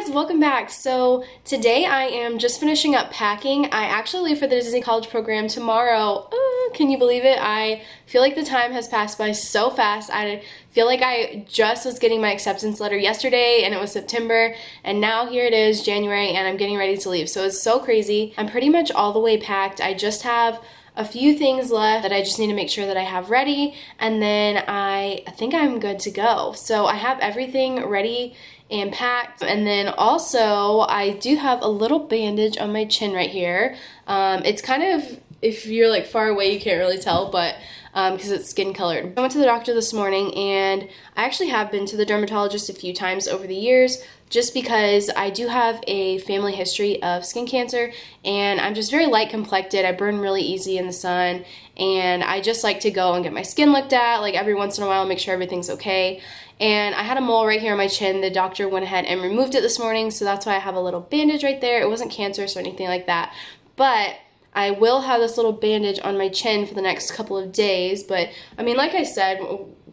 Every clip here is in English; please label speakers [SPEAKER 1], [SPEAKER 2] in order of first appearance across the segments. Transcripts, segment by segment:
[SPEAKER 1] guys, welcome back. So today I am just finishing up packing. I actually leave for the Disney College program tomorrow. Uh, can you believe it? I feel like the time has passed by so fast. I feel like I just was getting my acceptance letter yesterday and it was September and now here it is January and I'm getting ready to leave. So it's so crazy. I'm pretty much all the way packed. I just have a few things left that I just need to make sure that I have ready and then I think I'm good to go. So I have everything ready and packed. And then also, I do have a little bandage on my chin right here. Um, it's kind of, if you're like far away, you can't really tell, but because um, it's skin colored. I went to the doctor this morning and I actually have been to the dermatologist a few times over the years just because I do have a family history of skin cancer and I'm just very light complected. I burn really easy in the sun and I just like to go and get my skin looked at like every once in a while, make sure everything's okay. And I had a mole right here on my chin. The doctor went ahead and removed it this morning, so that's why I have a little bandage right there. It wasn't cancerous or anything like that. But I will have this little bandage on my chin for the next couple of days, but I mean, like I said,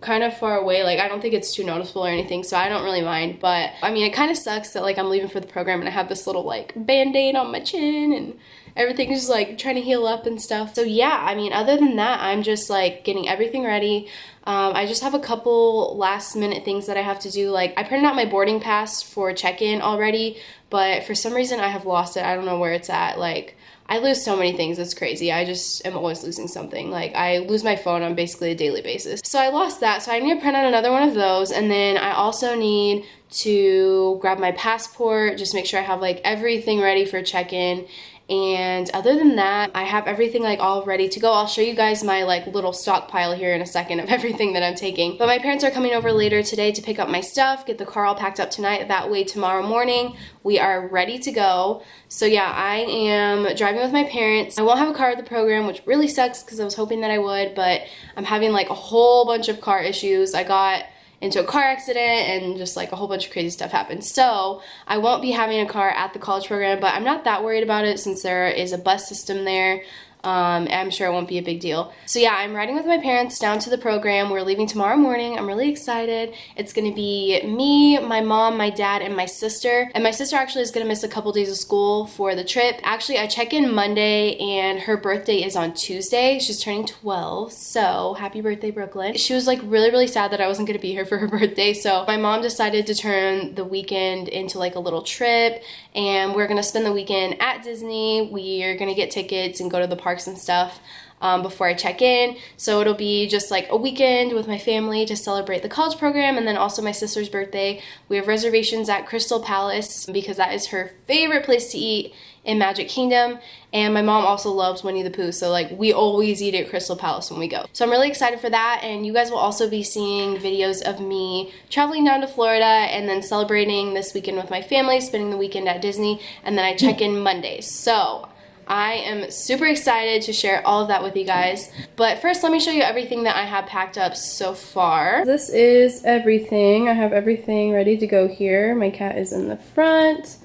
[SPEAKER 1] kind of far away. Like, I don't think it's too noticeable or anything, so I don't really mind. But, I mean, it kind of sucks that, like, I'm leaving for the program and I have this little, like, band-aid on my chin and everything's just, like, trying to heal up and stuff. So, yeah, I mean, other than that, I'm just, like, getting everything ready. Um, I just have a couple last minute things that I have to do. Like, I printed out my boarding pass for check-in already, but for some reason I have lost it. I don't know where it's at. Like, I lose so many things. It's crazy. I just am always losing something. Like I lose my phone on basically a daily basis. So I lost that. So I need to print out another one of those. And then I also need to grab my passport, just make sure I have like everything ready for check-in and other than that I have everything like all ready to go. I'll show you guys my like little stockpile here in a second of everything that I'm taking. But my parents are coming over later today to pick up my stuff get the car all packed up tonight. That way tomorrow morning we are ready to go. So yeah I am driving with my parents. I won't have a car at the program which really sucks because I was hoping that I would but I'm having like a whole bunch of car issues. I got into a car accident and just like a whole bunch of crazy stuff happened. So I won't be having a car at the college program, but I'm not that worried about it since there is a bus system there. Um, I'm sure it won't be a big deal. So yeah, I'm riding with my parents down to the program. We're leaving tomorrow morning. I'm really excited. It's gonna be me, my mom, my dad, and my sister. And my sister actually is gonna miss a couple days of school for the trip. Actually, I check in Monday and her birthday is on Tuesday. She's turning 12, so happy birthday, Brooklyn. She was like really, really sad that I wasn't gonna be here for her birthday, so my mom decided to turn the weekend into like a little trip and we're gonna spend the weekend at Disney. We are gonna get tickets and go to the park parks and stuff um, before I check in. So it'll be just like a weekend with my family to celebrate the college program and then also my sister's birthday. We have reservations at Crystal Palace because that is her favorite place to eat in Magic Kingdom. And my mom also loves Winnie the Pooh, so like we always eat at Crystal Palace when we go. So I'm really excited for that, and you guys will also be seeing videos of me traveling down to Florida and then celebrating this weekend with my family, spending the weekend at Disney, and then I check in Mondays. So I am super excited to share all of that with you guys. But first, let me show you everything that I have packed up so far. This is everything. I have everything ready to go here. My cat is in the front,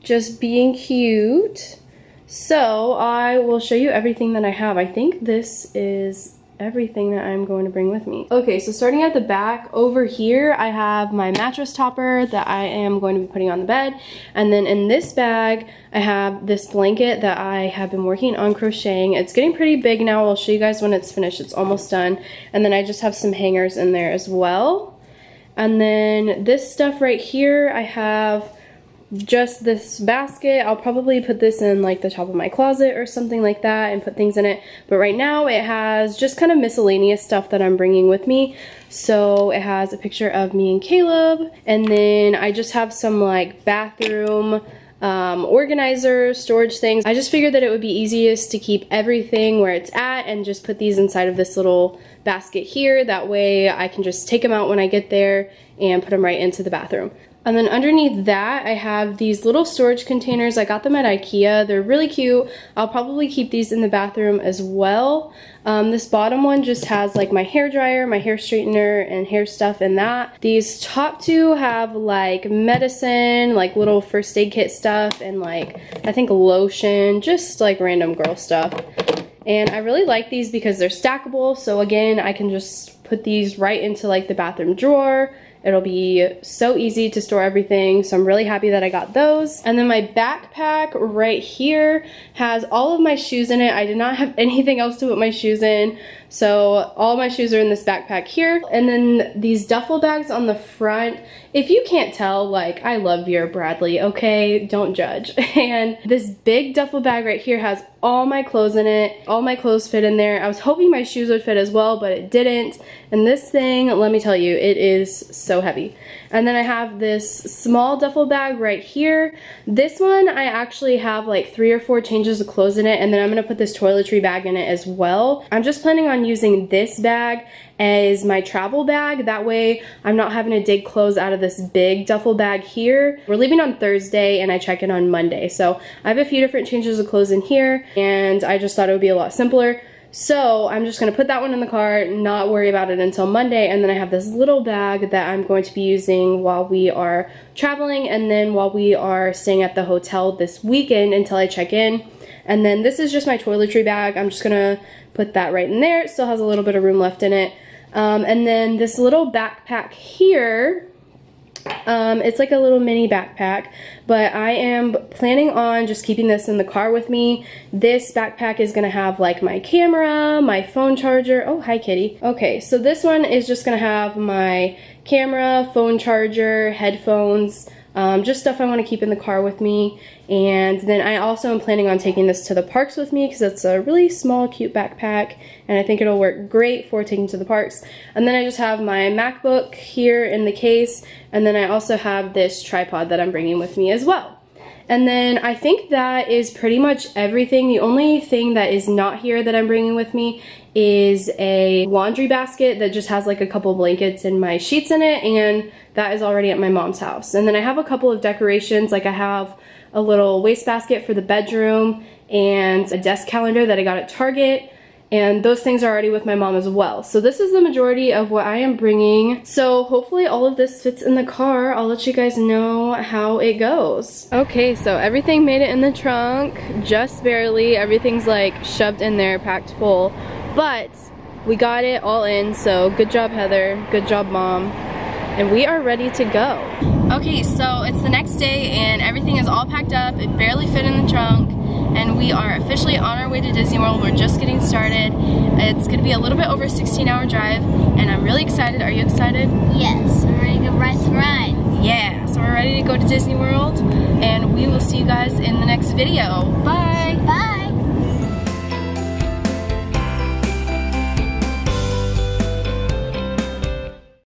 [SPEAKER 1] just being cute. So I will show you everything that I have. I think this is everything that I'm going to bring with me. Okay, so starting at the back over here, I have my mattress topper that I am going to be putting on the bed. And then in this bag, I have this blanket that I have been working on crocheting. It's getting pretty big now. I'll show you guys when it's finished. It's almost done. And then I just have some hangers in there as well. And then this stuff right here, I have just this basket. I'll probably put this in like the top of my closet or something like that and put things in it. But right now it has just kind of miscellaneous stuff that I'm bringing with me. So it has a picture of me and Caleb. And then I just have some like bathroom um, organizer, storage things. I just figured that it would be easiest to keep everything where it's at and just put these inside of this little basket here. That way I can just take them out when I get there and put them right into the bathroom. And then underneath that, I have these little storage containers. I got them at Ikea. They're really cute. I'll probably keep these in the bathroom as well. Um, this bottom one just has like my hair dryer, my hair straightener, and hair stuff in that. These top two have like medicine, like little first aid kit stuff, and like I think lotion, just like random girl stuff. And I really like these because they're stackable. So again, I can just put these right into like the bathroom drawer It'll be so easy to store everything. So I'm really happy that I got those. And then my backpack right here has all of my shoes in it. I did not have anything else to put my shoes in. So all my shoes are in this backpack here. And then these duffel bags on the front. If you can't tell, like, I love Vera Bradley, okay? Don't judge. And this big duffel bag right here has all my clothes in it. All my clothes fit in there. I was hoping my shoes would fit as well, but it didn't. And this thing, let me tell you, it is so heavy. And then I have this small duffel bag right here. This one, I actually have like three or four changes of clothes in it, and then I'm gonna put this toiletry bag in it as well. I'm just planning on using this bag as my travel bag. That way I'm not having to dig clothes out of this big duffel bag here. We're leaving on Thursday and I check in on Monday. So I have a few different changes of clothes in here and I just thought it would be a lot simpler. So I'm just gonna put that one in the car, not worry about it until Monday, and then I have this little bag that I'm going to be using while we are traveling and then while we are staying at the hotel this weekend until I check in. And then this is just my toiletry bag. I'm just gonna put that right in there. It still has a little bit of room left in it. Um, and then this little backpack here, um, it's like a little mini backpack, but I am planning on just keeping this in the car with me. This backpack is gonna have like my camera, my phone charger. Oh, hi kitty. Okay, so this one is just gonna have my camera, phone charger, headphones, um, just stuff I want to keep in the car with me. And then I also am planning on taking this to the parks with me because it's a really small, cute backpack. And I think it'll work great for taking to the parks. And then I just have my MacBook here in the case. And then I also have this tripod that I'm bringing with me as well. And then I think that is pretty much everything. The only thing that is not here that I'm bringing with me is a laundry basket that just has like a couple blankets and my sheets in it and that is already at my mom's house. And then I have a couple of decorations like I have a little wastebasket for the bedroom and a desk calendar that I got at Target and those things are already with my mom as well. So this is the majority of what I am bringing. So hopefully all of this fits in the car. I'll let you guys know how it goes. Okay, so everything made it in the trunk, just barely. Everything's like shoved in there, packed full. But we got it all in, so good job Heather, good job mom. And we are ready to go. Okay, so it's the next day and everything is all packed up. It barely fit in the trunk and we are officially on our way to Disney World. We're just getting started. It's gonna be a little bit over a 16 hour drive and I'm really excited. Are you excited?
[SPEAKER 2] Yes, I'm ready to ride some rides.
[SPEAKER 1] Yeah, so we're ready to go to Disney World and we will see you guys in the next video. Bye!
[SPEAKER 2] Bye!